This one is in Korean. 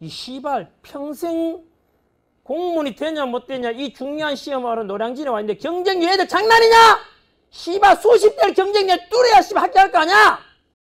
이 시발 평생 공무원이 되냐 못 되냐 이 중요한 시험하러 노량진에 와 있는데 경쟁률 애들 장난이냐? 시발 수십 대 경쟁률 뚫어야 시발 합격할 거 아니야?